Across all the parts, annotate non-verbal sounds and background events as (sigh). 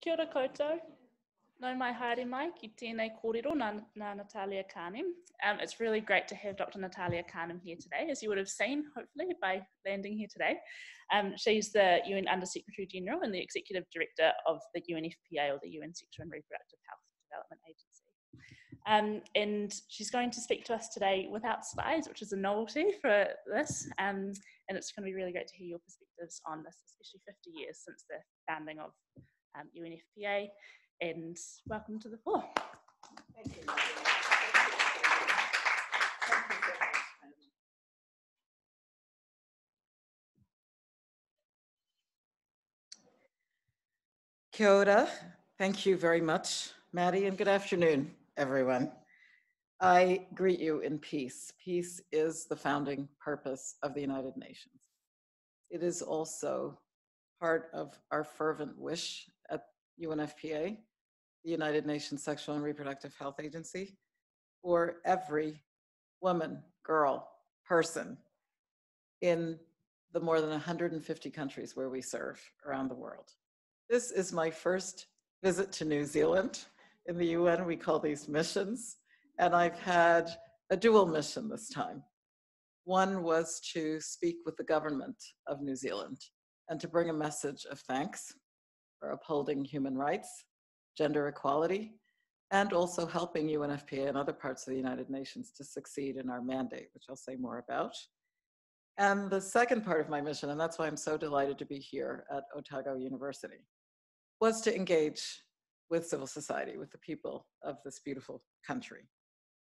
Kia ora koutou. No mai haere mai ki tēnei kōrero na, na Natalia Kanem. Um, it's really great to have Dr. Natalia Kanem here today, as you would have seen, hopefully, by landing here today. Um, she's the UN Under Secretary General and the Executive Director of the UNFPA, or the UN Sexual and Reproductive Health Development Agency. Um, and she's going to speak to us today without slides, which is a novelty for this. Um, and it's going to be really great to hear your perspectives on this, especially 50 years since the founding of um, UNFPA. And welcome to the floor. Thank you. Kia ora. Thank you very much, Maddie, and good afternoon, everyone. I greet you in peace. Peace is the founding purpose of the United Nations. It is also part of our fervent wish at UNFPA, the United Nations Sexual and Reproductive Health Agency, for every woman, girl, person in the more than 150 countries where we serve around the world. This is my first visit to New Zealand. In the UN, we call these missions, and I've had a dual mission this time. One was to speak with the government of New Zealand and to bring a message of thanks for upholding human rights, gender equality, and also helping UNFPA and other parts of the United Nations to succeed in our mandate, which I'll say more about. And the second part of my mission, and that's why I'm so delighted to be here at Otago University, was to engage with civil society, with the people of this beautiful country.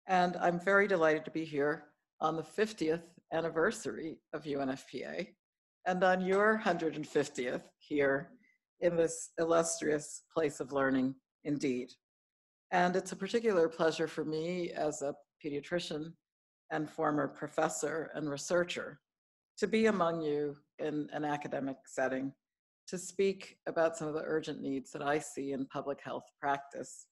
And I'm very delighted to be here on the 50th anniversary of UNFPA and on your 150th here in this illustrious place of learning indeed. And it's a particular pleasure for me as a pediatrician and former professor and researcher to be among you in an academic setting to speak about some of the urgent needs that I see in public health practice.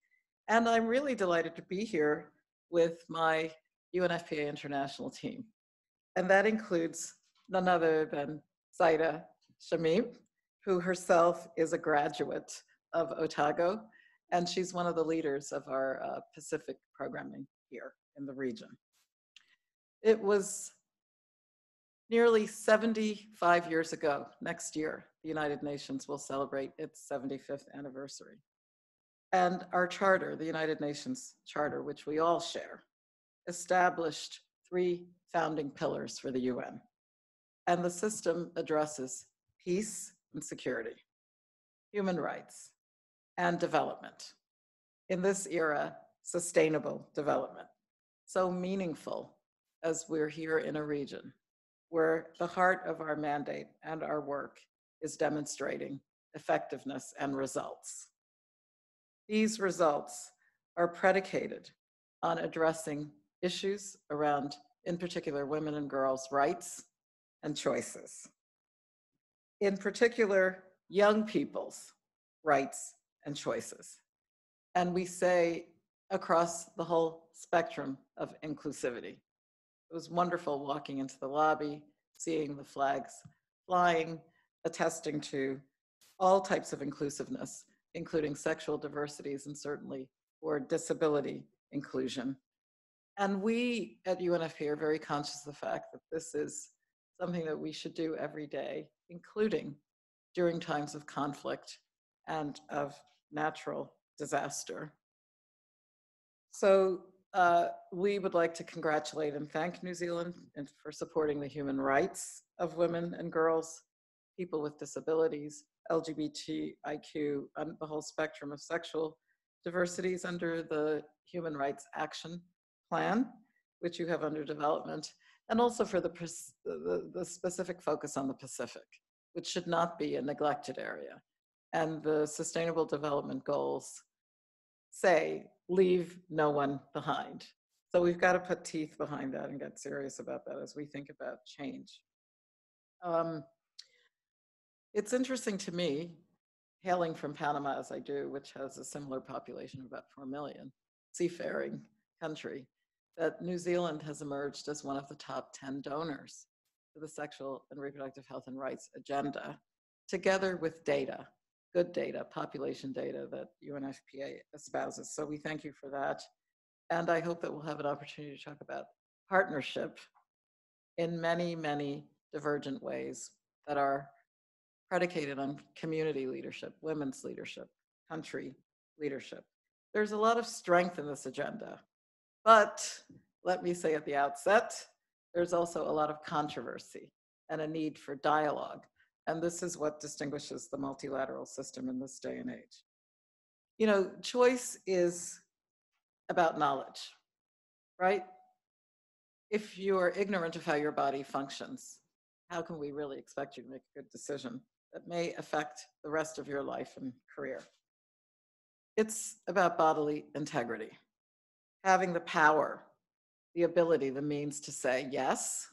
And I'm really delighted to be here with my UNFPA international team. And that includes none other than Zaida Shamim, who herself is a graduate of Otago, and she's one of the leaders of our uh, Pacific programming here in the region. It was nearly 75 years ago, next year, the United Nations will celebrate its 75th anniversary. And our charter, the United Nations Charter, which we all share, established three founding pillars for the UN. And the system addresses peace and security, human rights, and development. In this era, sustainable development. So meaningful as we're here in a region where the heart of our mandate and our work is demonstrating effectiveness and results. These results are predicated on addressing issues around, in particular, women and girls' rights and choices. In particular, young people's rights and choices. And we say across the whole spectrum of inclusivity. It was wonderful walking into the lobby, seeing the flags flying, attesting to all types of inclusiveness, including sexual diversities and certainly for disability inclusion. And we at UNFP are very conscious of the fact that this is something that we should do every day, including during times of conflict and of natural disaster. So uh, we would like to congratulate and thank New Zealand for supporting the human rights of women and girls, people with disabilities, LGBTIQ, and the whole spectrum of sexual diversities under the Human Rights Action Plan, which you have under development, and also for the, the, the specific focus on the Pacific, which should not be a neglected area. And the Sustainable Development Goals say leave no one behind. So we've got to put teeth behind that and get serious about that as we think about change. Um, it's interesting to me, hailing from Panama as I do, which has a similar population of about 4 million, seafaring country, that New Zealand has emerged as one of the top 10 donors to the sexual and reproductive health and rights agenda, together with data good data, population data that UNFPA espouses. So we thank you for that. And I hope that we'll have an opportunity to talk about partnership in many, many divergent ways that are predicated on community leadership, women's leadership, country leadership. There's a lot of strength in this agenda, but let me say at the outset, there's also a lot of controversy and a need for dialogue. And this is what distinguishes the multilateral system in this day and age. You know, choice is about knowledge, right? If you're ignorant of how your body functions, how can we really expect you to make a good decision that may affect the rest of your life and career? It's about bodily integrity, having the power, the ability, the means to say yes,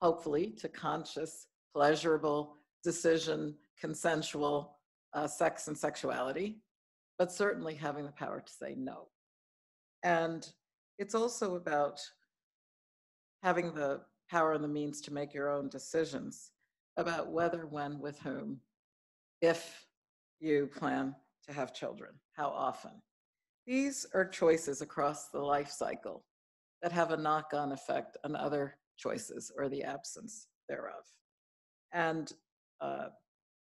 hopefully to conscious, pleasurable decision, consensual uh, sex and sexuality, but certainly having the power to say no. And it's also about having the power and the means to make your own decisions about whether, when, with whom, if you plan to have children, how often. These are choices across the life cycle that have a knock on effect on other choices or the absence thereof. And uh,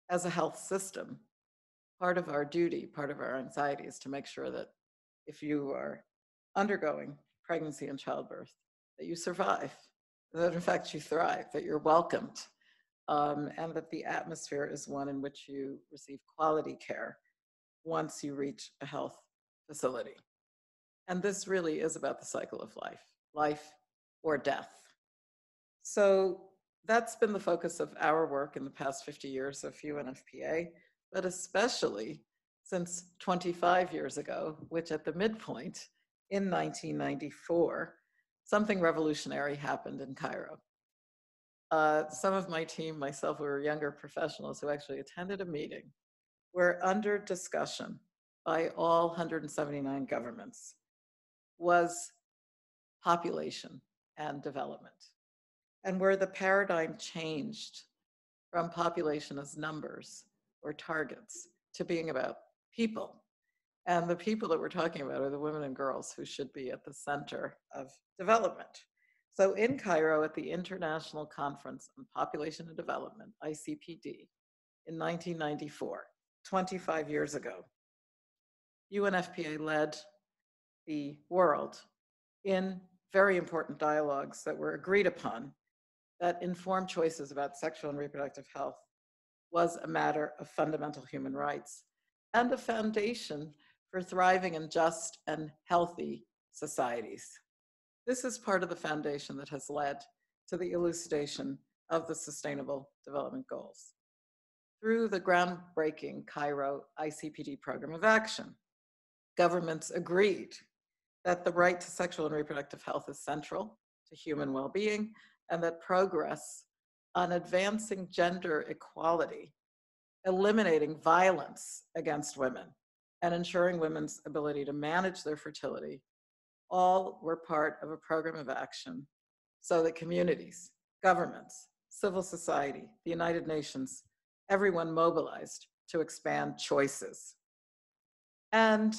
as a health system, part of our duty, part of our anxiety is to make sure that if you are undergoing pregnancy and childbirth, that you survive, that in fact you thrive, that you're welcomed, um, and that the atmosphere is one in which you receive quality care once you reach a health facility. And this really is about the cycle of life, life or death. So that's been the focus of our work in the past 50 years of UNFPA, but especially since 25 years ago, which at the midpoint in 1994, something revolutionary happened in Cairo. Uh, some of my team, myself, we were younger professionals who actually attended a meeting where under discussion by all 179 governments was population and development and where the paradigm changed from population as numbers or targets to being about people. And the people that we're talking about are the women and girls who should be at the center of development. So in Cairo at the International Conference on Population and Development, ICPD, in 1994, 25 years ago, UNFPA led the world in very important dialogues that were agreed upon that informed choices about sexual and reproductive health was a matter of fundamental human rights and a foundation for thriving in just and healthy societies. This is part of the foundation that has led to the elucidation of the Sustainable Development Goals. Through the groundbreaking Cairo ICPD program of action, governments agreed that the right to sexual and reproductive health is central to human well-being and that progress on advancing gender equality, eliminating violence against women, and ensuring women's ability to manage their fertility all were part of a program of action so that communities, governments, civil society, the United Nations, everyone mobilized to expand choices. And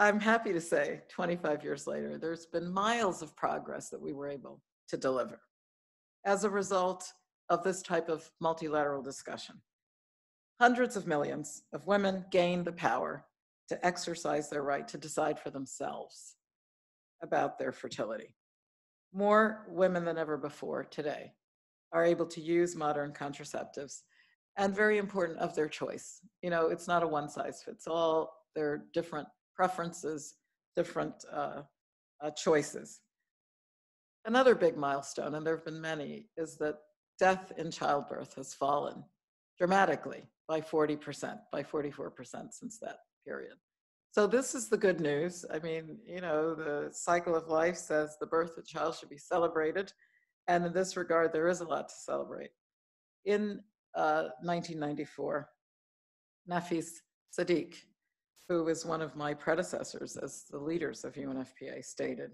I'm happy to say 25 years later, there's been miles of progress that we were able to deliver as a result of this type of multilateral discussion. Hundreds of millions of women gained the power to exercise their right to decide for themselves about their fertility. More women than ever before today are able to use modern contraceptives and very important of their choice. You know, it's not a one size fits all. There are different preferences, different uh, uh, choices. Another big milestone, and there have been many, is that death in childbirth has fallen dramatically by 40%, by 44% since that period. So this is the good news. I mean, you know, the cycle of life says the birth of a child should be celebrated. And in this regard, there is a lot to celebrate. In uh, 1994, Nafis Sadik, who was one of my predecessors as the leaders of UNFPA, stated,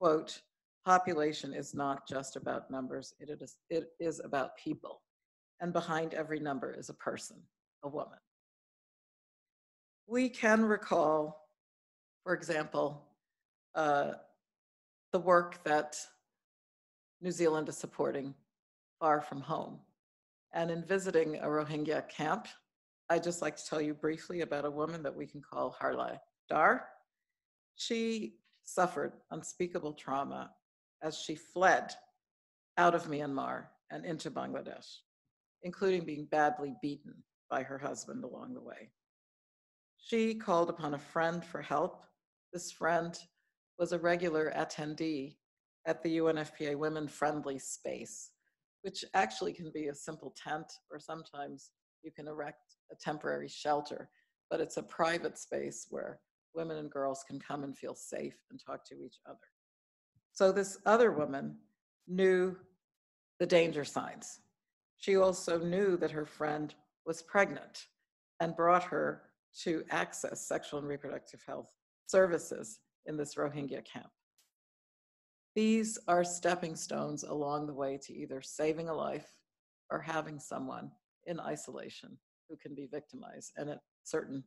quote, population is not just about numbers, it is, it is about people. And behind every number is a person, a woman. we can recall, for example, uh, the work that New Zealand is supporting far from home. And in visiting a Rohingya camp, I'd just like to tell you briefly about a woman that we can call Harla Dar. She suffered unspeakable trauma as she fled out of Myanmar and into Bangladesh, including being badly beaten by her husband along the way. She called upon a friend for help. This friend was a regular attendee at the UNFPA Women Friendly Space, which actually can be a simple tent, or sometimes you can erect a temporary shelter, but it's a private space where women and girls can come and feel safe and talk to each other. So this other woman knew the danger signs. She also knew that her friend was pregnant and brought her to access sexual and reproductive health services in this Rohingya camp. These are stepping stones along the way to either saving a life or having someone in isolation who can be victimized. And at certain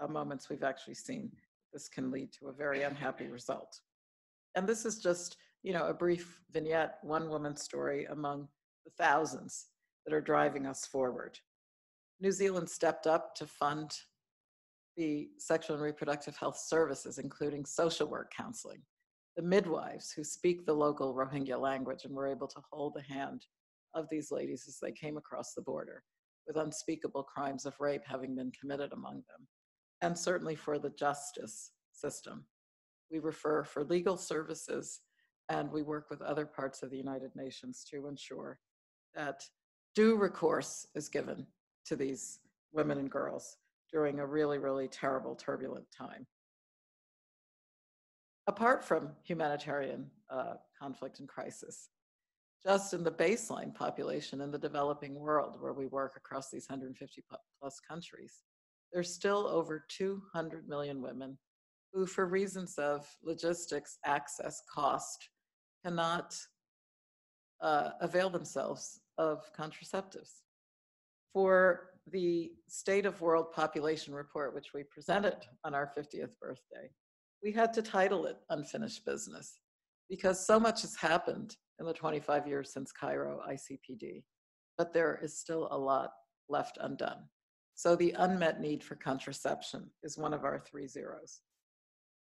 uh, moments, we've actually seen this can lead to a very unhappy result. And this is just, you know, a brief vignette, one woman's story among the thousands that are driving us forward. New Zealand stepped up to fund the sexual and reproductive health services, including social work counseling, the midwives who speak the local Rohingya language and were able to hold the hand of these ladies as they came across the border with unspeakable crimes of rape having been committed among them, and certainly for the justice system. We refer for legal services and we work with other parts of the United Nations to ensure that due recourse is given to these women and girls during a really, really terrible, turbulent time. Apart from humanitarian uh, conflict and crisis, just in the baseline population in the developing world where we work across these 150 plus countries, there's still over 200 million women who, for reasons of logistics, access, cost, cannot uh, avail themselves of contraceptives. For the State of World Population Report, which we presented on our 50th birthday, we had to title it Unfinished Business because so much has happened in the 25 years since Cairo ICPD, but there is still a lot left undone. So the unmet need for contraception is one of our three zeros.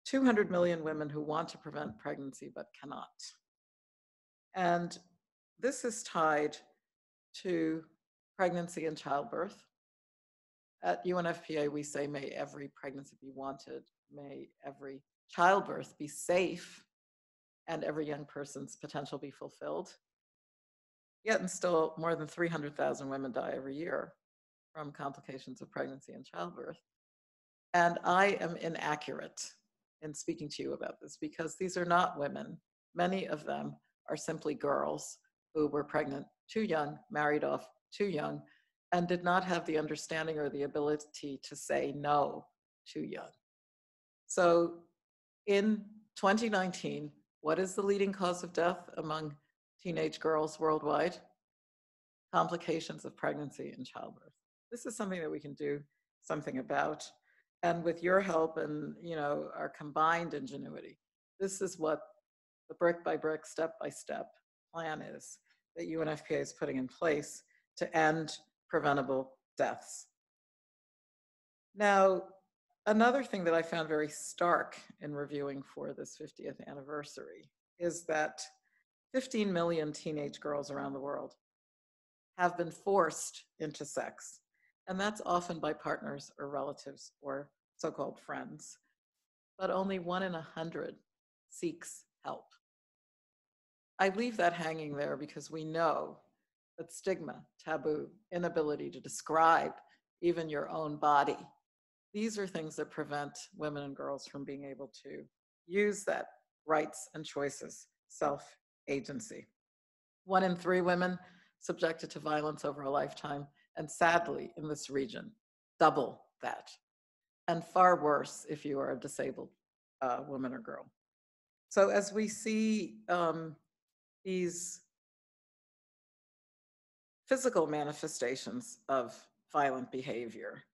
200 million women who want to prevent pregnancy but cannot. And this is tied to pregnancy and childbirth. At UNFPA, we say, may every pregnancy be wanted, may every childbirth be safe, and every young person's potential be fulfilled. Yet, and still, more than 300,000 women die every year from complications of pregnancy and childbirth. And I am inaccurate in speaking to you about this because these are not women. Many of them are simply girls who were pregnant too young, married off too young, and did not have the understanding or the ability to say no too young. So in 2019, what is the leading cause of death among teenage girls worldwide? Complications of pregnancy and childbirth. This is something that we can do something about. And with your help and you know our combined ingenuity, this is what the brick by brick, step by step plan is that UNFPA is putting in place to end preventable deaths. Now, another thing that I found very stark in reviewing for this 50th anniversary is that 15 million teenage girls around the world have been forced into sex, and that's often by partners or relatives or so called friends. But only one in a hundred seeks help. I leave that hanging there because we know that stigma, taboo, inability to describe even your own body, these are things that prevent women and girls from being able to use that rights and choices, self agency. One in three women subjected to violence over a lifetime, and sadly, in this region, double that. And far worse if you are a disabled uh, woman or girl. So, as we see um, these physical manifestations of violent behavior.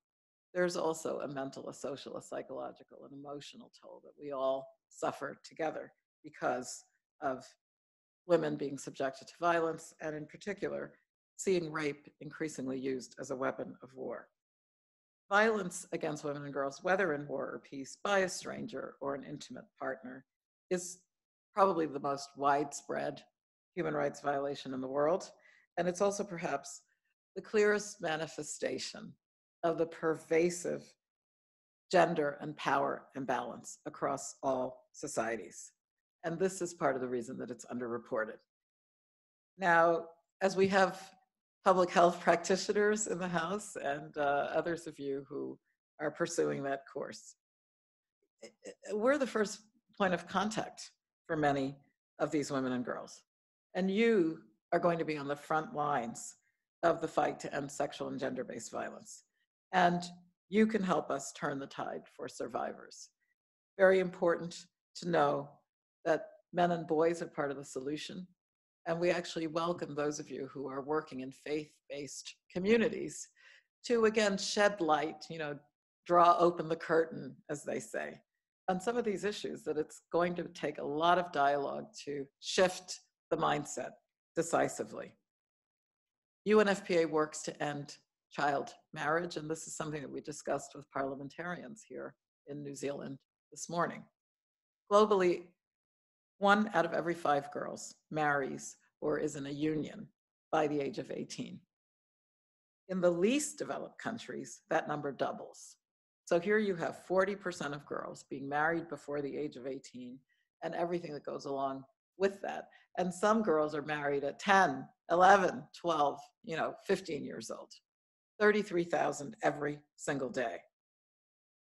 There's also a mental, a social, a psychological, an emotional toll that we all suffer together because of women being subjected to violence, and in particular, seeing rape increasingly used as a weapon of war. Violence against women and girls, whether in war or peace, by a stranger or an intimate partner, is probably the most widespread human rights violation in the world. And it's also perhaps the clearest manifestation of the pervasive gender and power imbalance across all societies. And this is part of the reason that it's underreported. Now, as we have public health practitioners in the House and uh, others of you who are pursuing that course, we're the first point of contact for many of these women and girls. And you are going to be on the front lines of the fight to end sexual and gender based violence. And you can help us turn the tide for survivors. Very important to know that men and boys are part of the solution. And we actually welcome those of you who are working in faith based communities to again shed light, you know, draw open the curtain, as they say, on some of these issues that it's going to take a lot of dialogue to shift the mindset decisively. UNFPA works to end child marriage, and this is something that we discussed with parliamentarians here in New Zealand this morning. Globally, one out of every five girls marries or is in a union by the age of 18. In the least developed countries, that number doubles. So here you have 40% of girls being married before the age of 18 and everything that goes along with that. And some girls are married at 10, 11, 12, you know, 15 years old. 33,000 every single day.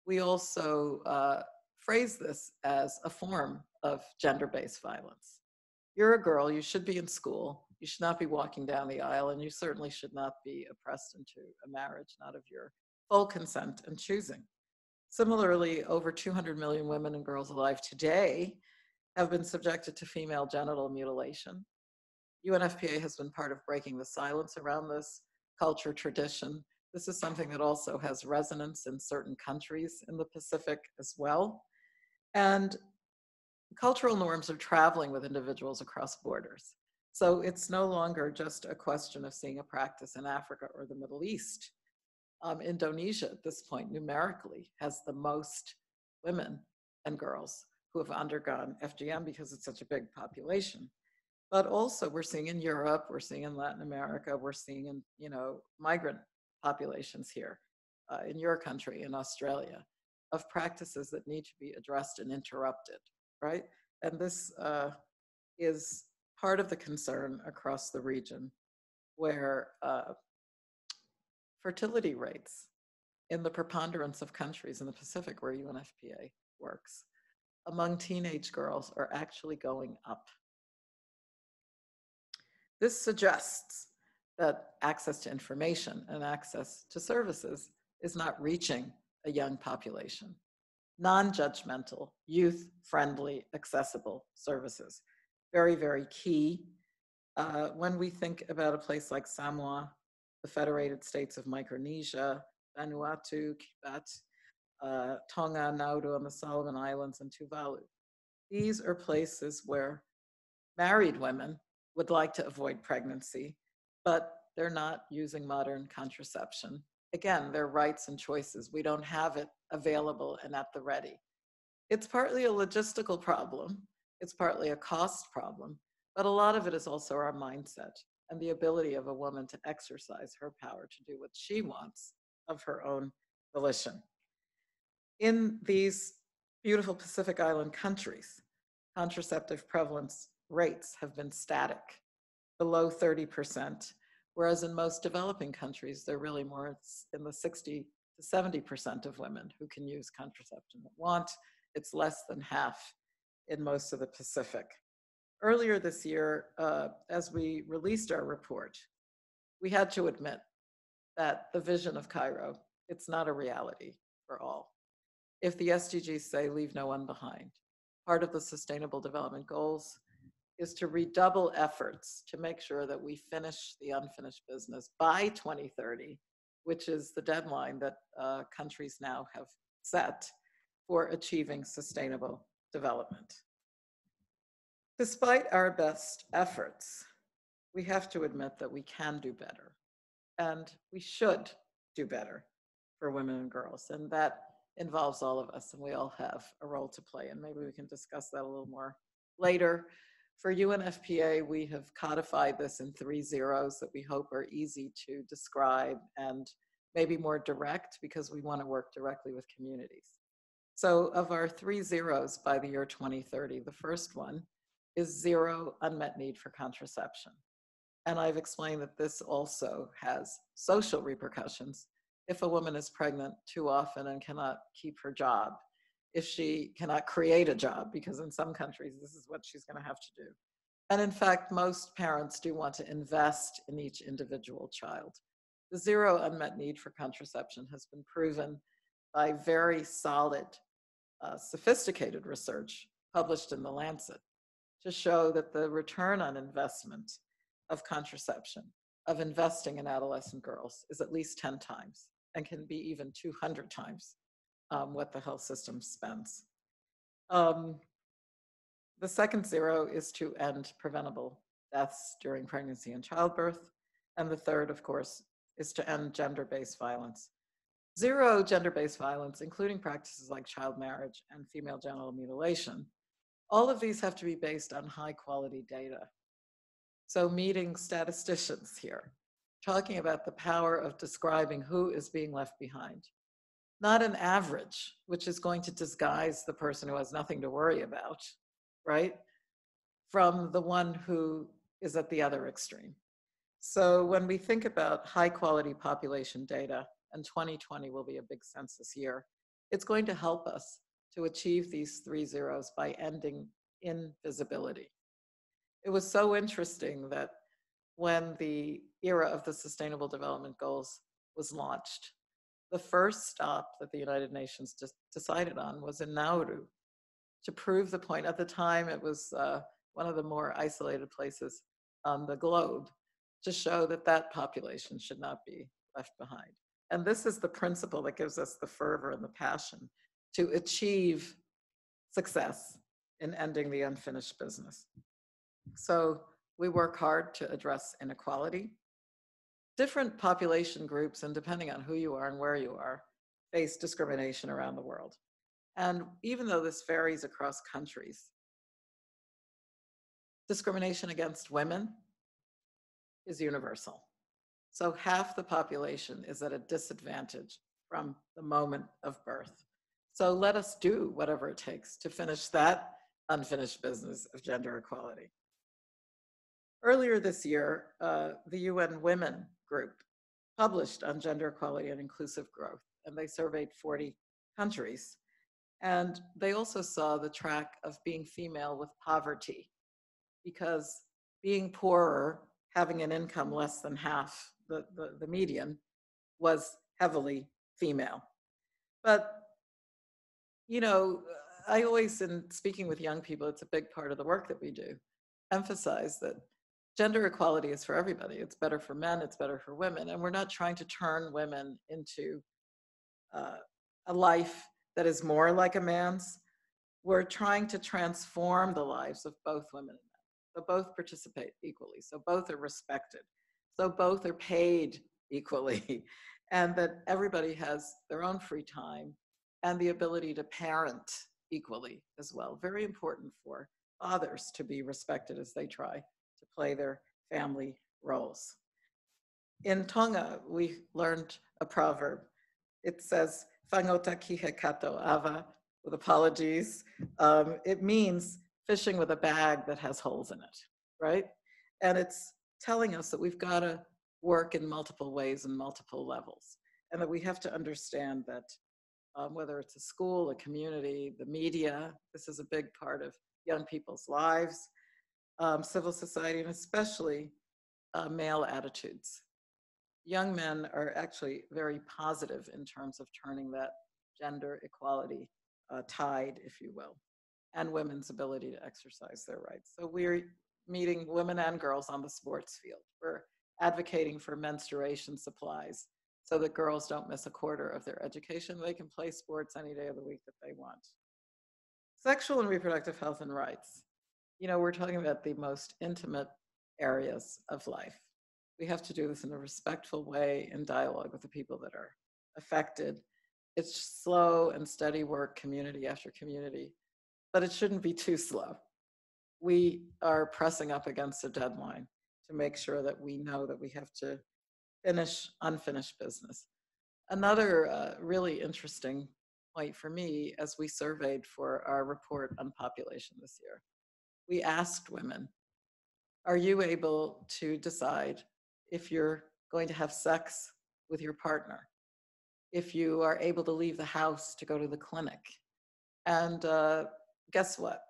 We also uh, phrase this as a form of gender based violence. You're a girl, you should be in school, you should not be walking down the aisle, and you certainly should not be oppressed into a marriage, not of your full consent and choosing. Similarly, over 200 million women and girls alive today have been subjected to female genital mutilation. UNFPA has been part of breaking the silence around this culture tradition. This is something that also has resonance in certain countries in the Pacific as well. And cultural norms are traveling with individuals across borders. So it's no longer just a question of seeing a practice in Africa or the Middle East. Um, Indonesia, at this point, numerically has the most women and girls who have undergone FGM because it's such a big population. But also we're seeing in Europe, we're seeing in Latin America, we're seeing in, you know, migrant populations here uh, in your country, in Australia, of practices that need to be addressed and interrupted, right? And this uh, is part of the concern across the region where uh, fertility rates in the preponderance of countries in the Pacific where UNFPA works among teenage girls are actually going up. This suggests that access to information and access to services is not reaching a young population. Non-judgmental, youth-friendly, accessible services. Very, very key. Uh, when we think about a place like Samoa, the Federated States of Micronesia, Vanuatu, Kiribati, uh, Tonga, Nauru on the Solomon Islands, and Tuvalu. These are places where married women would like to avoid pregnancy, but they're not using modern contraception. Again, their rights and choices. We don't have it available and at the ready. It's partly a logistical problem, it's partly a cost problem, but a lot of it is also our mindset and the ability of a woman to exercise her power to do what she wants of her own volition in these beautiful Pacific Island countries, contraceptive prevalence rates have been static, below 30%, whereas in most developing countries, they're really more in the 60 to 70% of women who can use contraception that want. It's less than half in most of the Pacific. Earlier this year, uh, as we released our report, we had to admit that the vision of Cairo, it's not a reality for all if the SDGs say leave no one behind. Part of the Sustainable Development Goals is to redouble efforts to make sure that we finish the unfinished business by 2030 which is the deadline that uh, countries now have set for achieving sustainable development. Despite our best efforts, we have to admit that we can do better and we should do better for women and girls. And that involves all of us, and we all have a role to play. And maybe we can discuss that a little more later. For UNFPA, we have codified this in three zeros that we hope are easy to describe and maybe more direct because we want to work directly with communities. So, of our three zeros by the year 2030, the first one is zero unmet need for contraception. And I've explained that this also has social repercussions. If a woman is pregnant too often and cannot keep her job, if she cannot create a job, because in some countries this is what she's going to have to do. And in fact, most parents do want to invest in each individual child. The zero unmet need for contraception has been proven by very solid, uh, sophisticated research published in The Lancet to show that the return on investment of contraception, of investing in adolescent girls, is at least 10 times and can be even 200 times um, what the health system spends. Um, the second zero is to end preventable deaths during pregnancy and childbirth. And the third, of course, is to end gender based violence. Zero gender based violence, including practices like child marriage and female genital mutilation, all of these have to be based on high quality data. So, meeting statisticians here, talking about the power of describing who is being left behind. Not an average, which is going to disguise the person who has nothing to worry about, right? From the one who is at the other extreme. So, when we think about high quality population data, and 2020 will be a big census year, it's going to help us to achieve these three zeros by ending invisibility. It was so interesting that when the era of the Sustainable Development Goals was launched, the first stop that the United Nations just decided on was in Nauru to prove the point. At the time, it was uh, one of the more isolated places on the globe to show that that population should not be left behind. And this is the principle that gives us the fervor and the passion to achieve success in ending the unfinished business. So we work hard to address inequality. Different population groups, and depending on who you are and where you are, face discrimination around the world. And even though this varies across countries, discrimination against women is universal. So half the population is at a disadvantage from the moment of birth. So let us do whatever it takes to finish that unfinished business of gender equality. Earlier this year, uh, the UN Women Group published on gender equality and inclusive growth, and they surveyed 40 countries. And they also saw the track of being female with poverty, because being poorer, having an income less than half the, the, the median, was heavily female. But you know, I always, in speaking with young people, it's a big part of the work that we do, emphasize that gender equality is for everybody. It's better for men, it's better for women. And we're not trying to turn women into uh, a life that is more like a man's. We're trying to transform the lives of both women and men. So both participate equally. So both are respected. So both are paid equally. (laughs) and that everybody has their own free time and the ability to parent equally as well. Very important for fathers to be respected as they try play their family roles. In Tonga, we learned a proverb. It says, Fangota kihe kato ava, with apologies. Um, it means fishing with a bag that has holes in it, right? And it's telling us that we've got to work in multiple ways and multiple levels, and that we have to understand that um, whether it's a school, a community, the media. This is a big part of young people's lives, um, civil society, and especially uh, male attitudes. Young men are actually very positive in terms of turning that gender equality uh, tide, if you will, and women's ability to exercise their rights. So we're meeting women and girls on the sports field. We're advocating for menstruation supplies so that girls don't miss a quarter of their education. They can play sports any day of the week that they want. Sexual and reproductive health and rights. You know, we're talking about the most intimate areas of life. We have to do this in a respectful way in dialogue with the people that are affected. It's slow and steady work, community after community, but it shouldn't be too slow. We are pressing up against a deadline to make sure that we know that we have to finish unfinished business. Another uh, really interesting point for me as we surveyed for our report on population this year, we asked women, are you able to decide if you're going to have sex with your partner? If you are able to leave the house to go to the clinic? And uh, guess what?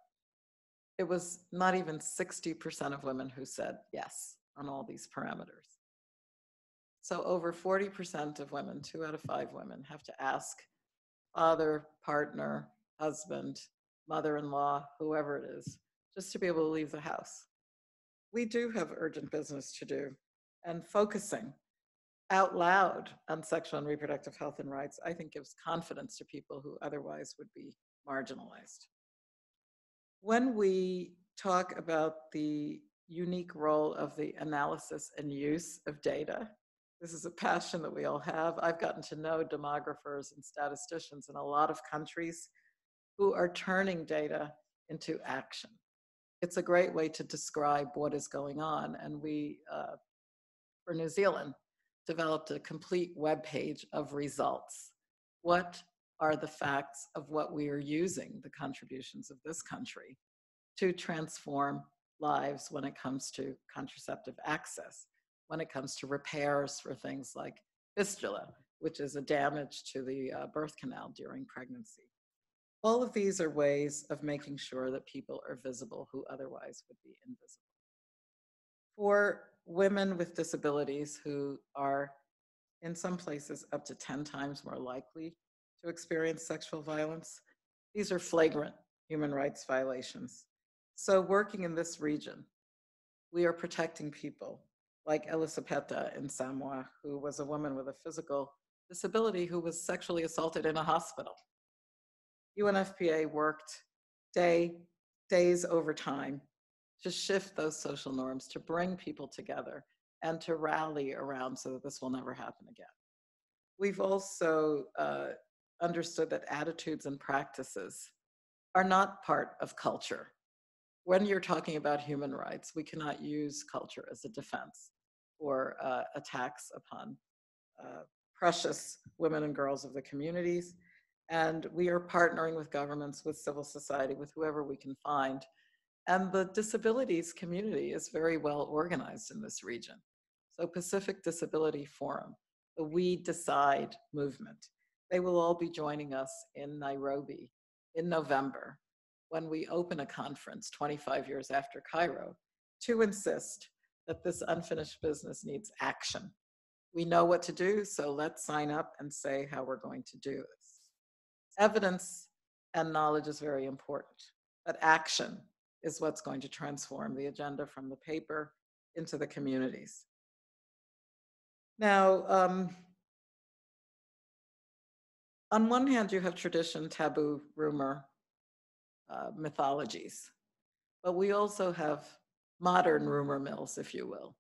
It was not even 60% of women who said yes on all these parameters. So over 40% of women, two out of five women, have to ask father, partner, husband, mother-in-law, whoever it is, just to be able to leave the house. We do have urgent business to do and focusing out loud on sexual and reproductive health and rights, I think gives confidence to people who otherwise would be marginalized. When we talk about the unique role of the analysis and use of data, this is a passion that we all have. I've gotten to know demographers and statisticians in a lot of countries who are turning data into action. It's a great way to describe what is going on. And we, uh, for New Zealand, developed a complete web page of results. What are the facts of what we are using, the contributions of this country, to transform lives when it comes to contraceptive access? when it comes to repairs for things like fistula, which is a damage to the uh, birth canal during pregnancy. All of these are ways of making sure that people are visible who otherwise would be invisible. For women with disabilities who are in some places up to 10 times more likely to experience sexual violence, these are flagrant human rights violations. So working in this region, we are protecting people like Elisabetta in Samoa, who was a woman with a physical disability who was sexually assaulted in a hospital. UNFPA worked day, days over time to shift those social norms, to bring people together and to rally around so that this will never happen again. We've also uh, understood that attitudes and practices are not part of culture when you're talking about human rights, we cannot use culture as a defense or uh, attacks upon uh, precious women and girls of the communities. And we are partnering with governments, with civil society, with whoever we can find. And the disabilities community is very well organized in this region. So Pacific Disability Forum, the We Decide movement, they will all be joining us in Nairobi in November when we open a conference 25 years after Cairo to insist that this unfinished business needs action. We know what to do, so let's sign up and say how we're going to do this. Evidence and knowledge is very important, but action is what's going to transform the agenda from the paper into the communities. Now, um, on one hand, you have tradition, taboo, rumor, uh, mythologies. But we also have modern rumor mills, if you will.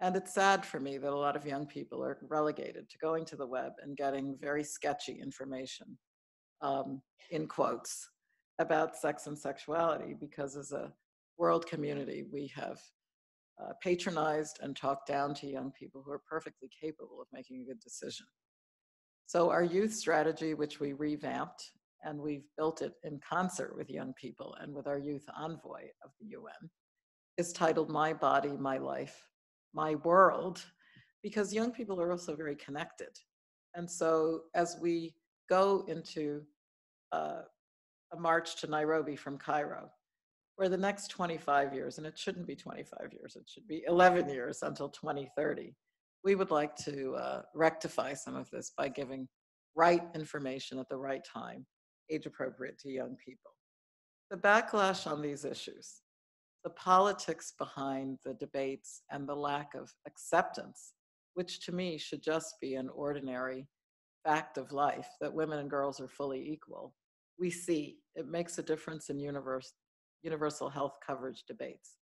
And it's sad for me that a lot of young people are relegated to going to the web and getting very sketchy information, um, in quotes, about sex and sexuality, because as a world community, we have uh, patronized and talked down to young people who are perfectly capable of making a good decision. So our youth strategy, which we revamped and we've built it in concert with young people and with our youth envoy of the UN, is titled My Body, My Life, My World, because young people are also very connected. And so as we go into uh, a march to Nairobi from Cairo, for the next 25 years, and it shouldn't be 25 years, it should be 11 years until 2030, we would like to uh, rectify some of this by giving right information at the right time age appropriate to young people. The backlash on these issues, the politics behind the debates and the lack of acceptance which to me should just be an ordinary fact of life that women and girls are fully equal, we see it makes a difference in universe, universal health coverage debates.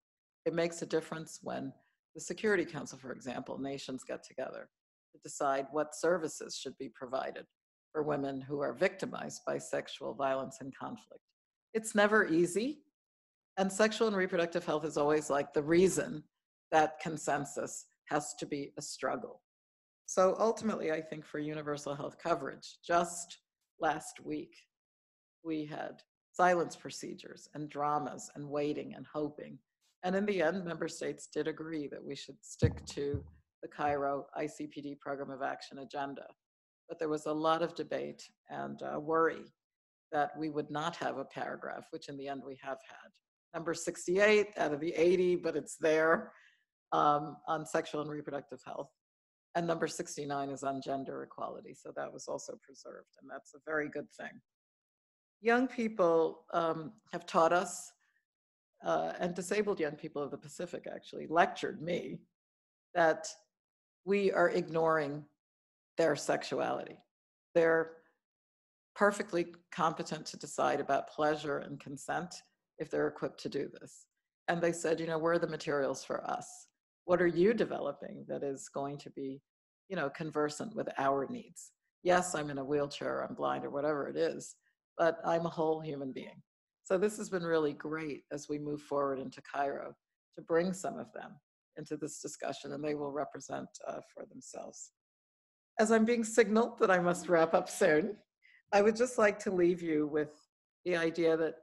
It makes a difference when the Security Council, for example, nations get together to decide what services should be provided for women who are victimized by sexual violence and conflict. It's never easy, and sexual and reproductive health is always like the reason that consensus has to be a struggle. So ultimately, I think for universal health coverage, just last week, we had silence procedures and dramas and waiting and hoping. And in the end, member states did agree that we should stick to the Cairo ICPD program of action agenda. But there was a lot of debate and uh, worry that we would not have a paragraph, which in the end we have had. Number 68 out of the 80, but it's there um, on sexual and reproductive health. And number 69 is on gender equality. So that was also preserved, and that's a very good thing. Young people um, have taught us, uh, and disabled young people of the Pacific actually lectured me, that we are ignoring their sexuality. They're perfectly competent to decide about pleasure and consent if they're equipped to do this. And they said, you know, where are the materials for us? What are you developing that is going to be, you know, conversant with our needs? Yes, I'm in a wheelchair, I'm blind, or whatever it is, but I'm a whole human being. So this has been really great as we move forward into Cairo to bring some of them into this discussion, and they will represent uh, for themselves. As I'm being signaled that I must wrap up soon, I would just like to leave you with the idea that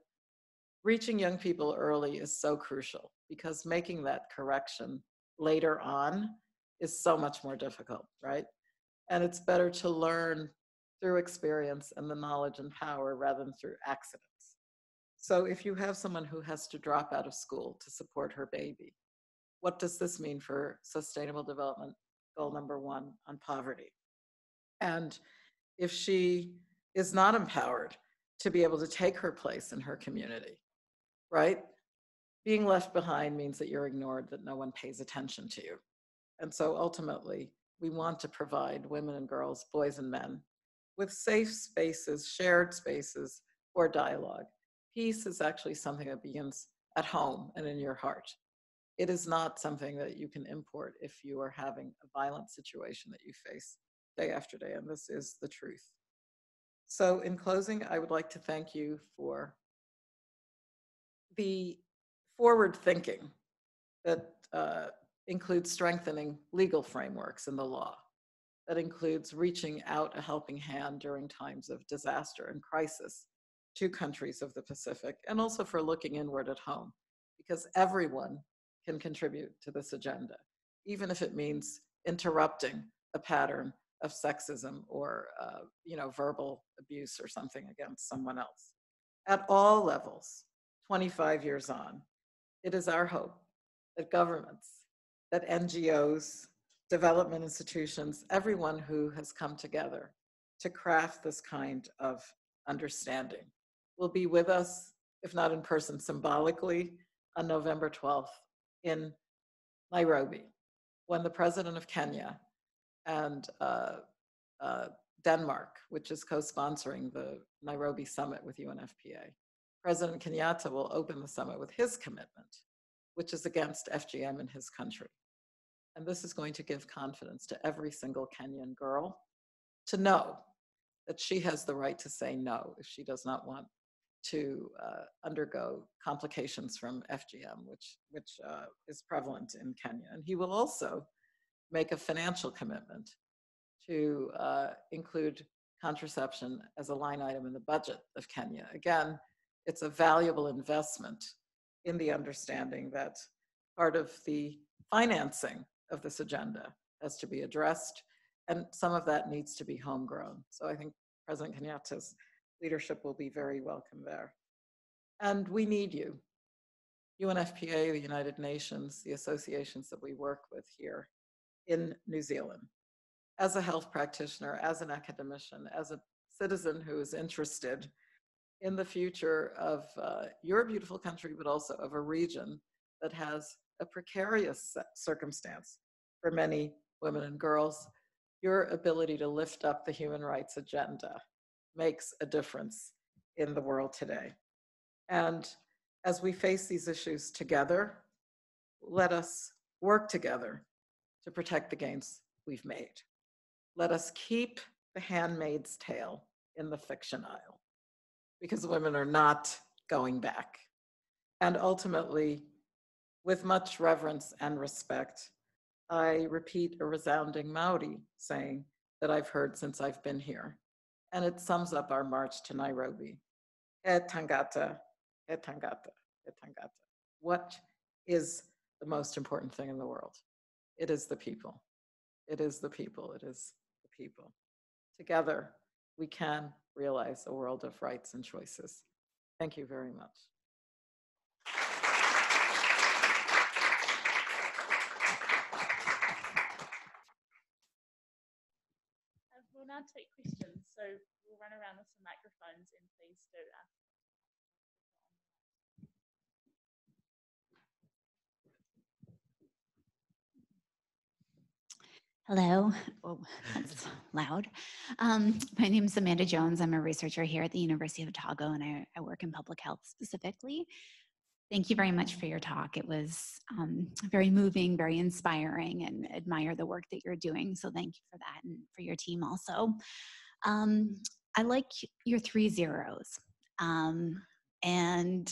reaching young people early is so crucial because making that correction later on is so much more difficult, right? And it's better to learn through experience and the knowledge and power rather than through accidents. So if you have someone who has to drop out of school to support her baby, what does this mean for sustainable development goal number one on poverty? And if she is not empowered to be able to take her place in her community, right? Being left behind means that you're ignored, that no one pays attention to you. And so ultimately, we want to provide women and girls, boys and men, with safe spaces, shared spaces for dialogue. Peace is actually something that begins at home and in your heart. It is not something that you can import if you are having a violent situation that you face day after day, and this is the truth. So, in closing, I would like to thank you for the forward thinking that uh, includes strengthening legal frameworks in the law, that includes reaching out a helping hand during times of disaster and crisis to countries of the Pacific, and also for looking inward at home, because everyone can contribute to this agenda, even if it means interrupting a pattern of sexism or uh, you know verbal abuse or something against someone else. At all levels 25 years on it is our hope that governments that ngos development institutions everyone who has come together to craft this kind of understanding will be with us if not in person symbolically on november 12th in nairobi when the president of kenya and uh, uh, Denmark, which is co-sponsoring the Nairobi summit with UNFPA. President Kenyatta will open the summit with his commitment, which is against FGM in his country. And this is going to give confidence to every single Kenyan girl to know that she has the right to say no if she does not want to uh, undergo complications from FGM, which, which uh, is prevalent in Kenya. And he will also make a financial commitment to uh, include contraception as a line item in the budget of Kenya. Again, it's a valuable investment in the understanding that part of the financing of this agenda has to be addressed, and some of that needs to be homegrown. So I think President Kenyatta's leadership will be very welcome there. And we need you. UNFPA, the United Nations, the associations that we work with here in New Zealand. As a health practitioner, as an academician, as a citizen who is interested in the future of uh, your beautiful country, but also of a region that has a precarious circumstance for many women and girls, your ability to lift up the human rights agenda makes a difference in the world today. And as we face these issues together, let us work together to protect the gains we've made. Let us keep the handmaid's tale in the fiction aisle because women are not going back. And ultimately, with much reverence and respect, I repeat a resounding Maori saying that I've heard since I've been here. And it sums up our march to Nairobi. E tangata, e tangata, e tangata. What is the most important thing in the world? It is the people. It is the people. It is the people. Together, we can realize a world of rights and choices. Thank you very much. we'll now take questions. So we'll run around with some microphones and please do ask. Hello. (laughs) Oh, (laughs) that's loud. Um, (laughs) my name is Amanda Jones. I'm a researcher here at the University of Otago, and I, I, work in public health specifically. Thank you very much for your talk. It was um, very moving, very inspiring, and admire the work that you're doing. So thank you for that and for your team also. Um, I like your three zeros. Um, and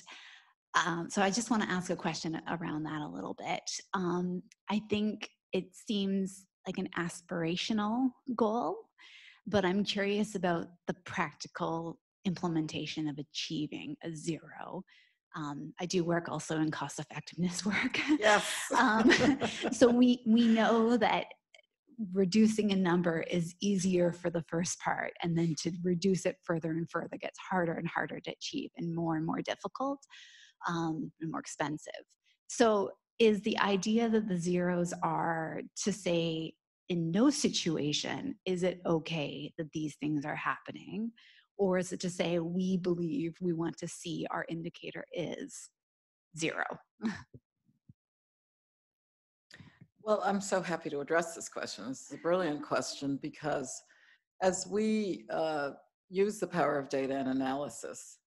um, so I just want to ask a question around that a little bit. Um, I think it seems like an aspirational goal, but I'm curious about the practical implementation of achieving a zero. Um, I do work also in cost effectiveness (laughs) work. Yes. um, (laughs) so we we know that reducing a number is easier for the first part, and then to reduce it further and further gets harder and harder to achieve, and more and more difficult, um, and more expensive. So is the idea that the zeros are to say in no situation is it okay that these things are happening? Or is it to say we believe we want to see our indicator is zero? (laughs) Well i'm so happy to address this question. This is a brilliant question because as we uh, use the power of data and analysis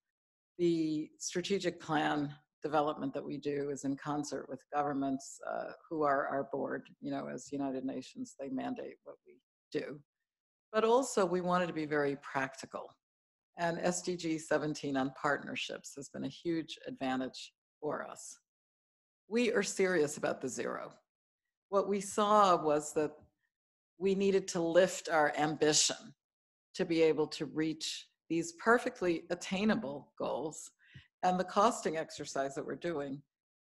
the strategic plan development that we do is in concert with governments uh, who are our board. You know, as United Nations, they mandate what we do. But also, we wanted to be very practical. And SDG 17 on partnerships has been a huge advantage for us. We are serious about the zero. What we saw was that we needed to lift our ambition to be able to reach these perfectly attainable goals and the costing exercise that we're doing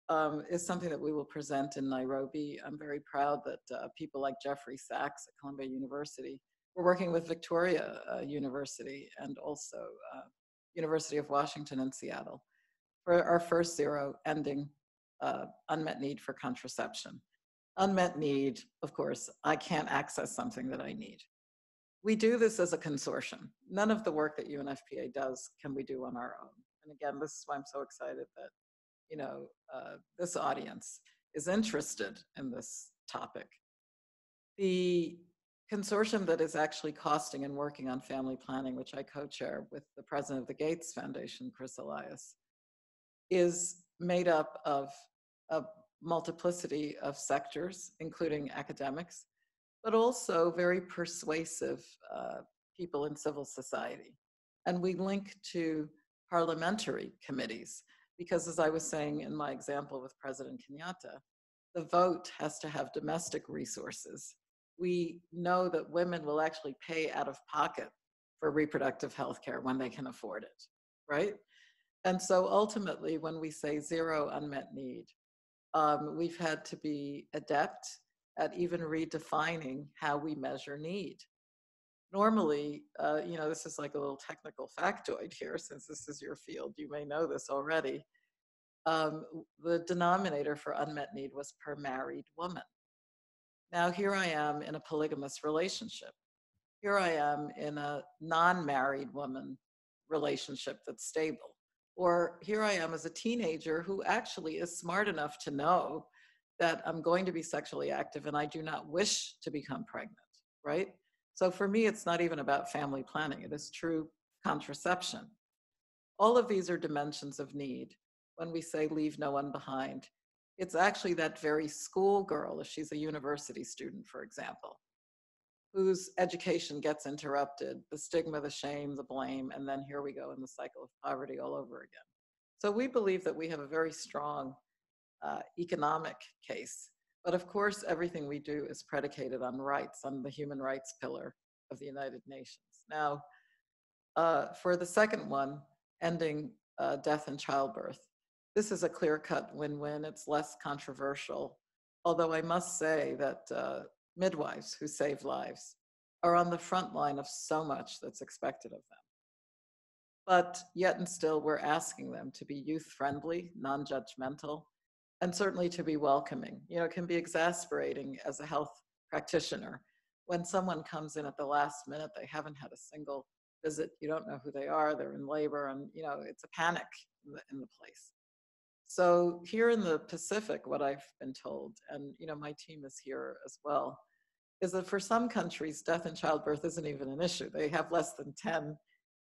um, is something that we will present in Nairobi. I'm very proud that uh, people like Jeffrey Sachs at Columbia University, we're working with Victoria uh, University and also uh, University of Washington in Seattle for our first zero ending uh, unmet need for contraception. Unmet need, of course, I can't access something that I need. We do this as a consortium. None of the work that UNFPA does can we do on our own. And again, this is why I'm so excited that, you know, uh, this audience is interested in this topic. The consortium that is actually costing and working on family planning, which I co-chair with the president of the Gates Foundation, Chris Elias, is made up of a multiplicity of sectors, including academics, but also very persuasive uh, people in civil society. And we link to parliamentary committees. Because as I was saying in my example with President Kenyatta, the vote has to have domestic resources. We know that women will actually pay out of pocket for reproductive health care when they can afford it, right? And so ultimately, when we say zero unmet need, um, we've had to be adept at even redefining how we measure need normally, uh, you know, this is like a little technical factoid here, since this is your field, you may know this already. Um, the denominator for unmet need was per married woman. Now, here I am in a polygamous relationship. Here I am in a non married woman relationship that's stable. Or here I am as a teenager who actually is smart enough to know that I'm going to be sexually active and I do not wish to become pregnant, right? So for me, it's not even about family planning, it is true contraception. All of these are dimensions of need. When we say leave no one behind, it's actually that very schoolgirl, if she's a university student, for example, whose education gets interrupted, the stigma, the shame, the blame, and then here we go in the cycle of poverty all over again. So we believe that we have a very strong uh, economic case. But of course, everything we do is predicated on rights, on the human rights pillar of the United Nations. Now, uh, for the second one, ending uh, death and childbirth, this is a clear cut win win. It's less controversial. Although I must say that uh, midwives who save lives are on the front line of so much that's expected of them. But yet and still, we're asking them to be youth friendly, non judgmental, and certainly to be welcoming. You know, it can be exasperating as a health practitioner when someone comes in at the last minute, they haven't had a single visit, you don't know who they are, they're in labor, and you know, it's a panic in the, in the place. So here in the Pacific, what I've been told, and you know, my team is here as well, is that for some countries, death and childbirth isn't even an issue. They have less than 10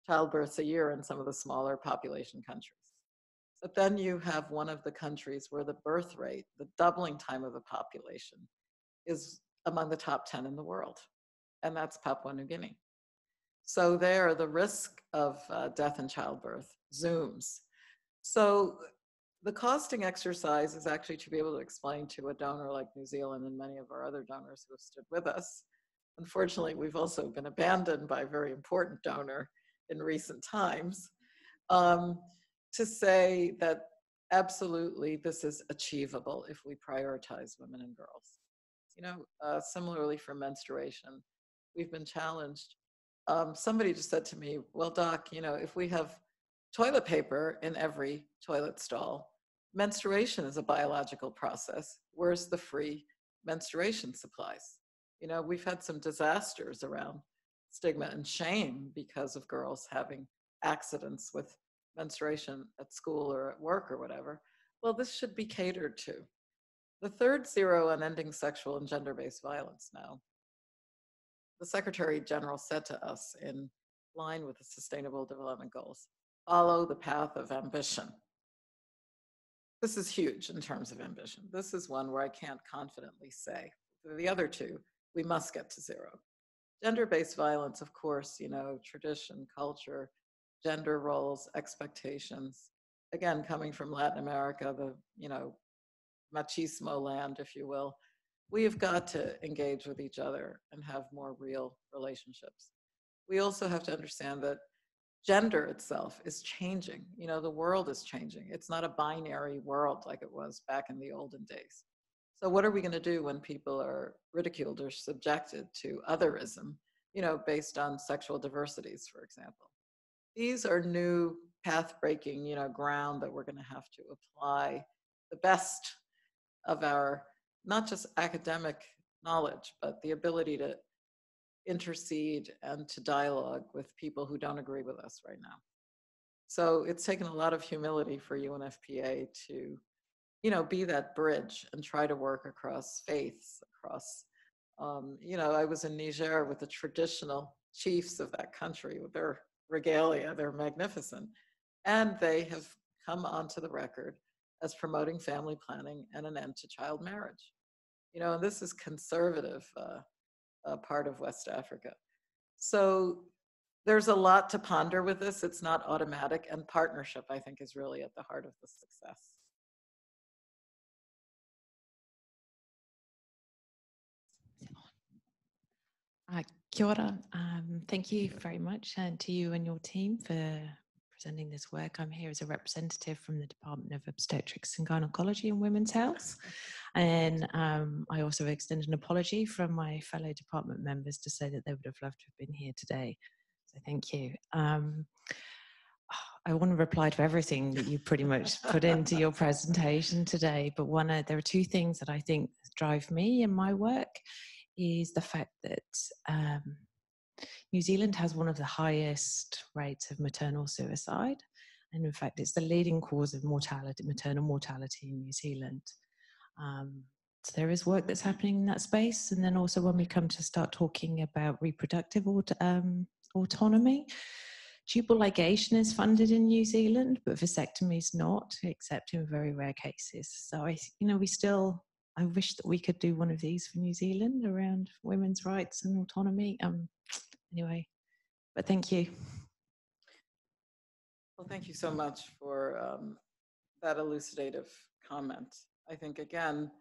childbirths a year in some of the smaller population countries. But then you have one of the countries where the birth rate, the doubling time of the population, is among the top 10 in the world, and that's Papua New Guinea. So there, the risk of uh, death and childbirth zooms. So the costing exercise is actually to be able to explain to a donor like New Zealand and many of our other donors who have stood with us. Unfortunately, we've also been abandoned by a very important donor in recent times. Um, to say that absolutely this is achievable if we prioritize women and girls. You know, uh, similarly for menstruation, we've been challenged. Um, somebody just said to me, well, doc, you know, if we have toilet paper in every toilet stall, menstruation is a biological process. Where's the free menstruation supplies? You know, we've had some disasters around stigma and shame because of girls having accidents with menstruation at school or at work or whatever. Well, this should be catered to. The third zero on ending sexual and gender based violence now. The Secretary General said to us in line with the Sustainable Development Goals follow the path of ambition. This is huge in terms of ambition. This is one where I can't confidently say. The other two, we must get to zero. Gender based violence, of course, you know, tradition, culture, gender roles, expectations. Again, coming from Latin America, the, you know, machismo land, if you will, we have got to engage with each other and have more real relationships. We also have to understand that gender itself is changing. You know, the world is changing. It's not a binary world like it was back in the olden days. So, what are we going to do when people are ridiculed or subjected to otherism, you know, based on sexual diversities, for example? These are new path breaking you know ground that we're going to have to apply the best of our not just academic knowledge but the ability to intercede and to dialogue with people who don't agree with us right now. So it's taken a lot of humility for unfpa to you know be that bridge and try to work across faiths across um, you know i was in niger with the traditional chiefs of that country their regalia. They're magnificent. And they have come onto the record as promoting family planning and an end to child marriage. You know, and this is conservative uh, uh, part of West Africa. So there's a lot to ponder with this. It's not automatic, and partnership, I think, is really at the heart of the success. Kia ora. Um, thank you very much and to you and your team for presenting this work. I'm here as a representative from the Department of Obstetrics and Gynecology and Women's Health. And um, I also extend an apology from my fellow department members to say that they would have loved to have been here today. So thank you. Um, I want to reply to everything that you pretty much put into your (laughs) presentation today, but one, uh, there are two things that I think drive me in my work is the fact that um, New Zealand has one of the highest rates of maternal suicide. And in fact, it's the leading cause of mortality, maternal mortality in New Zealand. Um, there is work that's happening in that space. And then also when we come to start talking about reproductive aut- um, autonomy, tubal ligation is funded in New Zealand, but vasectomy is not, except in very rare cases. So I, you know, we still, I wish that we could do one of these for New Zealand around women's rights and autonomy. Um, anyway, but thank you. Well, thank you so much for um, that elucidative comment. I think, again,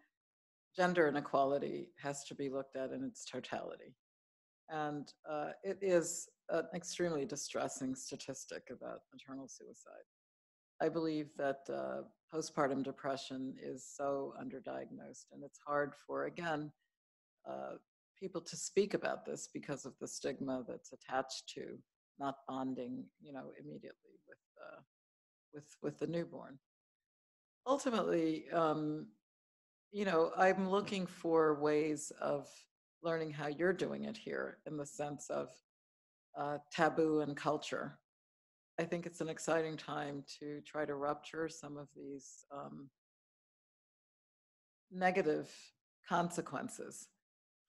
gender inequality has to be looked at in its totality. And uh, it is an extremely distressing statistic about maternal suicide. I believe that uh, postpartum depression is so underdiagnosed, and it's hard for, again, uh, people to speak about this because of the stigma that's attached to not bonding, you know, immediately with uh, with with the newborn. Ultimately, um, you know, I'm looking for ways of learning how you're doing it here in the sense of uh, taboo and culture. I think it's an exciting time to try to rupture some of these um, negative consequences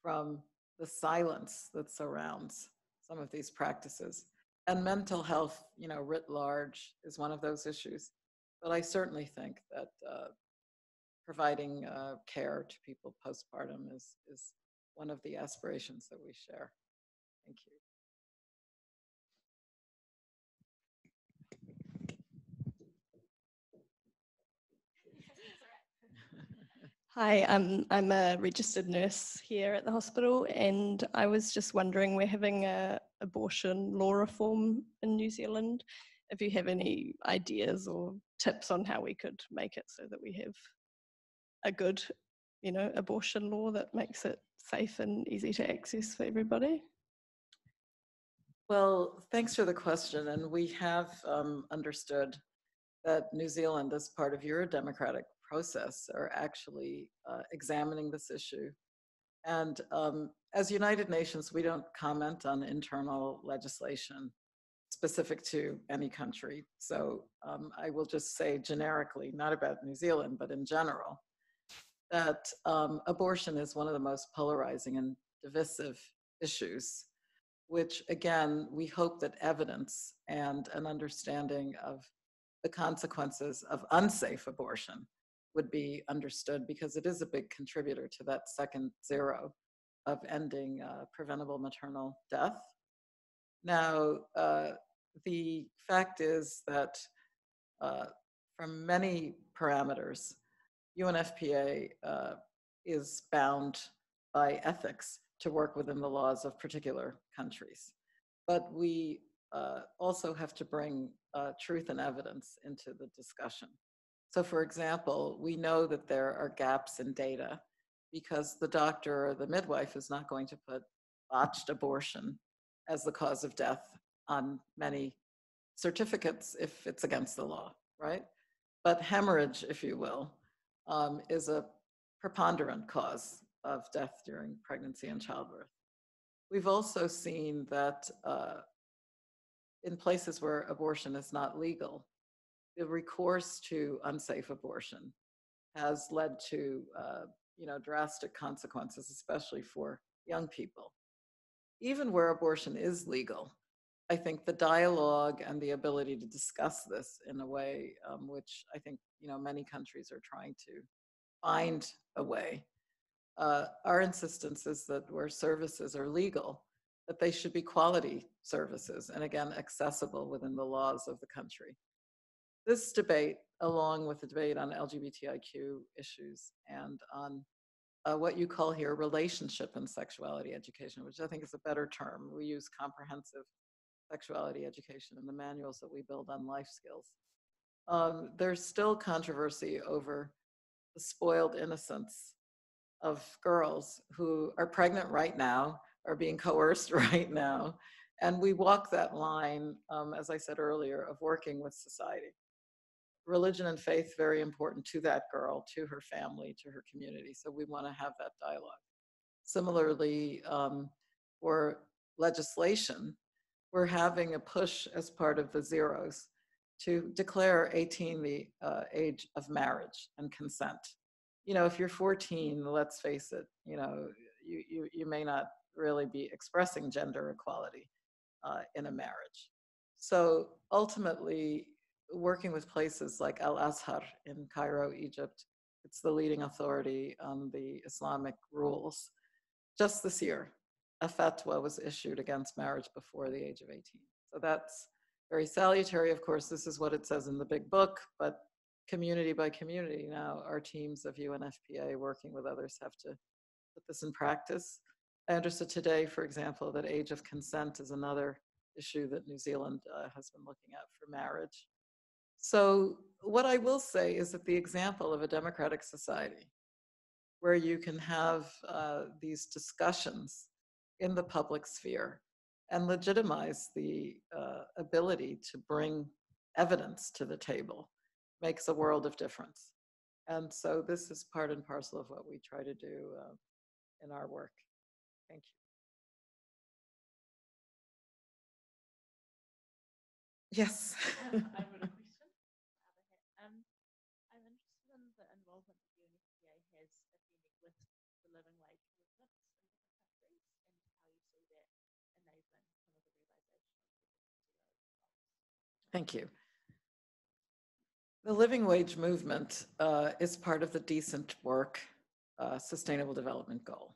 from the silence that surrounds some of these practices. And mental health, you know, writ large is one of those issues. But I certainly think that uh, providing uh, care to people postpartum is, is one of the aspirations that we share. Thank you. Hi, um, I'm a registered nurse here at the hospital, and I was just wondering we're having a abortion law reform in New Zealand. If you have any ideas or tips on how we could make it so that we have a good, you know, abortion law that makes it safe and easy to access for everybody. Well, thanks for the question. And we have um, understood that New Zealand, as part of your democratic process are actually uh, examining this issue. And um, as United Nations, we don't comment on internal legislation specific to any country. So um, I will just say generically, not about New Zealand, but in general, that um, abortion is one of the most polarizing and divisive issues, which again, we hope that evidence and an understanding of the consequences of unsafe abortion would be understood because it is a big contributor to that second zero of ending uh, preventable maternal death. Now, uh, the fact is that uh, from many parameters, UNFPA uh, is bound by ethics to work within the laws of particular countries. But we uh, also have to bring uh, truth and evidence into the discussion. So for example, we know that there are gaps in data because the doctor or the midwife is not going to put botched abortion as the cause of death on many certificates if it's against the law, right? But hemorrhage, if you will, um, is a preponderant cause of death during pregnancy and childbirth. We've also seen that uh, in places where abortion is not legal, the recourse to unsafe abortion has led to uh, you know drastic consequences, especially for young people. Even where abortion is legal, I think the dialogue and the ability to discuss this in a way um, which I think you know many countries are trying to find a way. Uh, our insistence is that where services are legal, that they should be quality services and again accessible within the laws of the country this debate, along with the debate on LGBTIQ issues and on uh, what you call here relationship and sexuality education, which I think is a better term. We use comprehensive sexuality education in the manuals that we build on life skills. Um, there's still controversy over the spoiled innocence of girls who are pregnant right now, are being coerced (laughs) right now. And we walk that line, um, as I said earlier, of working with society religion and faith very important to that girl, to her family, to her community. So we want to have that dialogue. Similarly, um, for legislation, we're having a push as part of the zeros to declare 18 the uh, age of marriage and consent. you know, if you're 14, let's face it, you know, you, you, you may not really be expressing gender equality uh, in a marriage. So ultimately, working with places like Al Azhar in Cairo, Egypt, it's the leading authority on the Islamic rules. Just this year, a fatwa was issued against marriage before the age of 18. So that's very salutary. Of course, this is what it says in the big book, but community by community now, our teams of UNFPA working with others have to put this in practice. I understood today, for example, that age of consent is another issue that New Zealand uh, has been looking at for marriage. So, what I will say is that the example of a democratic society where you can have uh, these discussions in the public sphere and legitimize the uh, ability to bring evidence to the table makes a world of difference. And so this is part and parcel of what we try to do uh, in our work. Thank you. Yes. (laughs) Um, I have a question. Um, I'm interested in the involvement that UNFPA has, if any, with the living wage movements in different countries and how you see that enabling some of the realization of the zero Thank you. The living wage movement uh, is part of the decent work uh, sustainable development goal.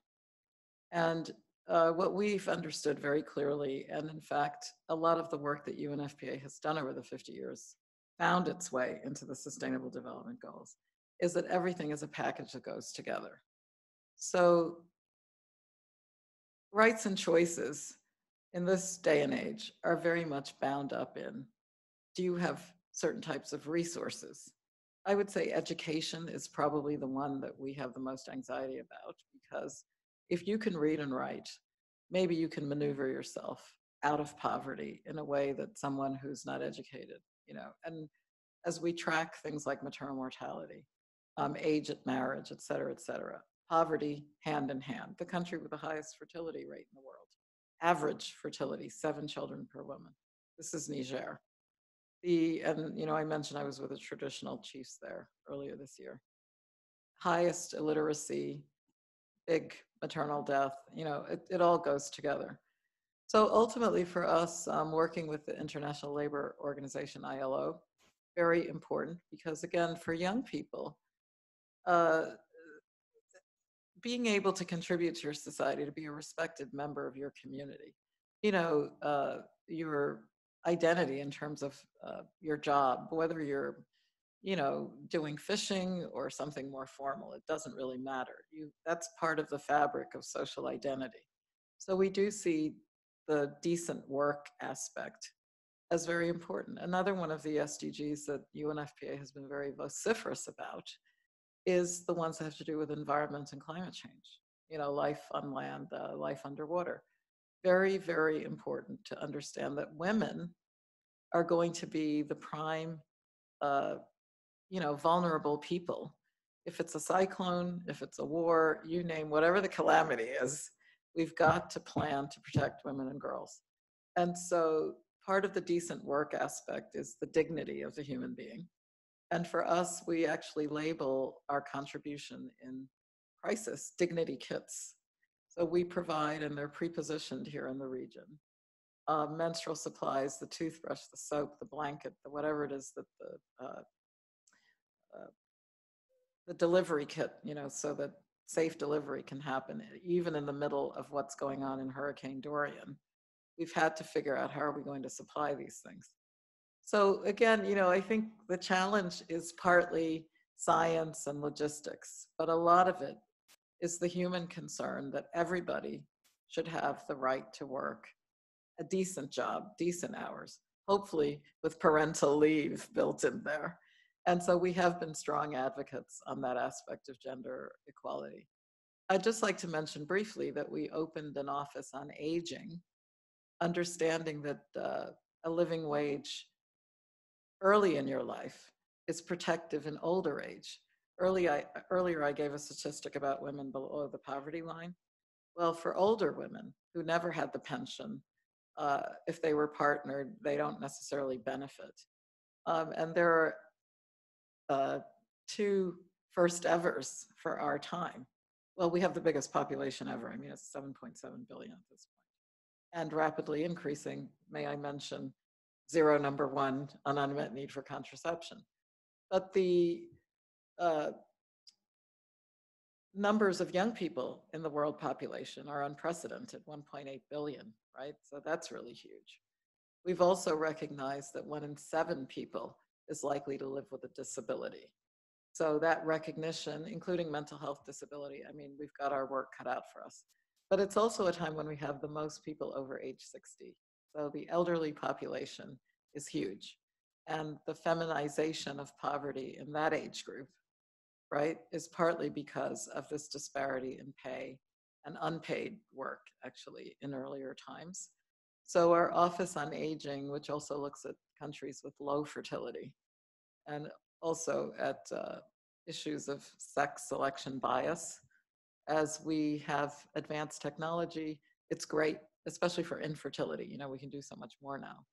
And uh, what we've understood very clearly, and in fact, a lot of the work that UNFPA has done over the 50 years found its way into the sustainable development goals, is that everything is a package that goes together. So rights and choices in this day and age are very much bound up in do you have certain types of resources? I would say education is probably the one that we have the most anxiety about because if you can read and write, maybe you can maneuver yourself out of poverty in a way that someone who's not educated, you know, and as we track things like maternal mortality, um, age at marriage, et cetera, et cetera, poverty hand in hand, the country with the highest fertility rate in the world, average fertility, seven children per woman. This is Niger. The, and you know, I mentioned I was with the traditional chiefs there earlier this year. Highest illiteracy, big maternal death, you know, it, it all goes together. So ultimately for us, um, working with the International Labor Organization, ILO, very important because again, for young people, uh, being able to contribute to your society, to be a respected member of your community, you know, uh, your identity in terms of uh, your job, whether you're you know, doing fishing or something more formal. It doesn't really matter. You, that's part of the fabric of social identity. So we do see the decent work aspect as very important. Another one of the SDGs that UNFPA has been very vociferous about is the ones that have to do with environment and climate change. You know, life on land, uh, life underwater. Very, very important to understand that women are going to be the prime uh, you know, vulnerable people. If it's a cyclone, if it's a war, you name whatever the calamity is, we've got to plan to protect women and girls. And so part of the decent work aspect is the dignity of the human being. And for us, we actually label our contribution in crisis dignity kits. So we provide, and they're pre-positioned here in the region, uh, menstrual supplies, the toothbrush, the soap, the blanket, the whatever it is that the uh, uh, the delivery kit, you know, so that safe delivery can happen, even in the middle of what's going on in Hurricane Dorian. We've had to figure out how are we going to supply these things. So again, you know, I think the challenge is partly science and logistics, but a lot of it is the human concern that everybody should have the right to work a decent job, decent hours, hopefully with parental leave built in there. And so we have been strong advocates on that aspect of gender equality. I'd just like to mention briefly that we opened an office on aging, understanding that uh, a living wage early in your life is protective in older age. Early, I, earlier, I gave a statistic about women below the poverty line. Well, for older women who never had the pension, uh, if they were partnered, they don't necessarily benefit. Um, and there are uh, two first evers for our time. Well, we have the biggest population ever. I mean, it's 7.7 billion at this point, and rapidly increasing. May I mention zero number one, unmet need for contraception. But the uh, numbers of young people in the world population are unprecedented 1.8 billion, right? So that's really huge. We've also recognized that one in seven people is likely to live with a disability. So that recognition, including mental health disability, I mean, we've got our work cut out for us. But it's also a time when we have the most people over age 60. So the elderly population is huge. And the feminization of poverty in that age group, right, is partly because of this disparity in pay and unpaid work, actually, in earlier times. So our Office on Aging, which also looks at countries with low fertility and also at uh, issues of sex selection bias, as we have advanced technology, it's great, especially for infertility. You know, we can do so much more now.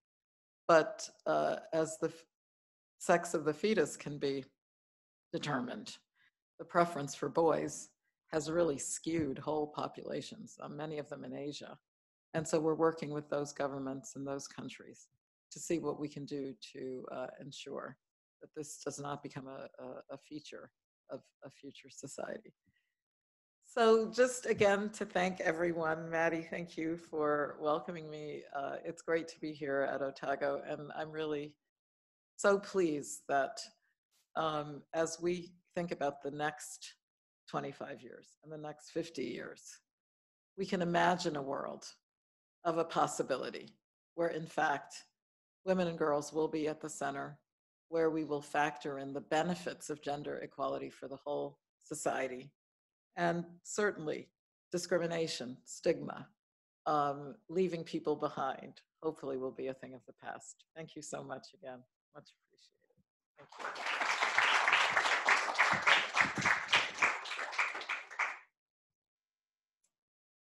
But uh, as the f- sex of the fetus can be determined, the preference for boys has really skewed whole populations, uh, many of them in Asia. And so we're working with those governments in those countries to see what we can do to uh, ensure that this does not become a, a, a feature of a future society. So just again to thank everyone, Maddie, thank you for welcoming me. Uh, it's great to be here at Otago, and I'm really so pleased that um, as we think about the next 25 years and the next 50 years, we can imagine a world of a possibility where, in fact, women and girls will be at the center, where we will factor in the benefits of gender equality for the whole society and certainly discrimination, stigma, um, leaving people behind, hopefully will be a thing of the past. Thank you so much again. Much appreciated.